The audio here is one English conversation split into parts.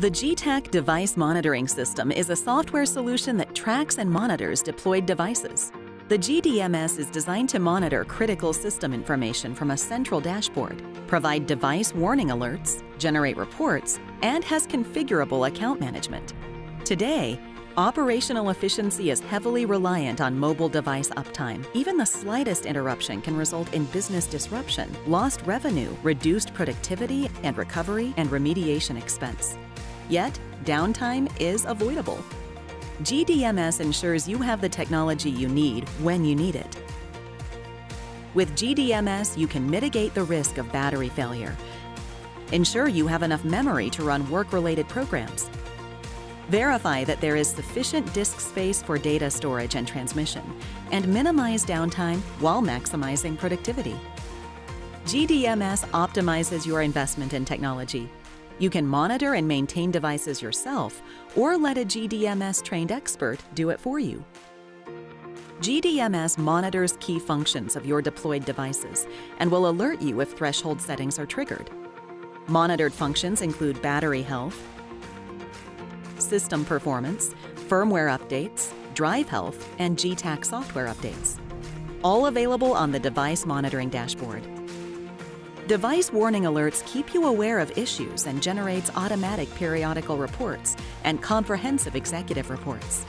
The Getac Device Monitoring System is a software solution that tracks and monitors deployed devices. The GDMS is designed to monitor critical system information from a central dashboard, provide device warning alerts, generate reports, and has configurable account management. Today, operational efficiency is heavily reliant on mobile device uptime. Even the slightest interruption can result in business disruption, lost revenue, reduced productivity and recovery, and remediation expense. Yet, downtime is avoidable. GDMS ensures you have the technology you need when you need it. With GDMS, you can mitigate the risk of battery failure, ensure you have enough memory to run work-related programs, verify that there is sufficient disk space for data storage and transmission, and minimize downtime while maximizing productivity. GDMS optimizes your investment in technology you can monitor and maintain devices yourself or let a GDMS trained expert do it for you. GDMS monitors key functions of your deployed devices and will alert you if threshold settings are triggered. Monitored functions include battery health, system performance, firmware updates, drive health, and Getac software updates. All available on the device monitoring dashboard. Device warning alerts keep you aware of issues and generates automatic periodical reports and comprehensive executive reports.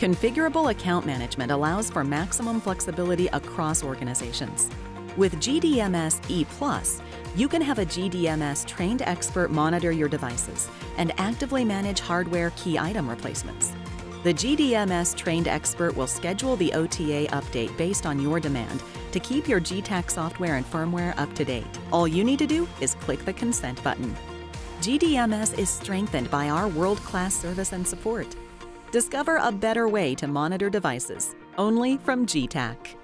Configurable account management allows for maximum flexibility across organizations. With GDMS E+, you can have a GDMS trained expert monitor your devices and actively manage hardware key item replacements. The GDMS trained expert will schedule the OTA update based on your demand to keep your Getac software and firmware up to date. All you need to do is click the consent button. GDMS is strengthened by our world-class service and support. Discover a better way to monitor devices, only from Getac.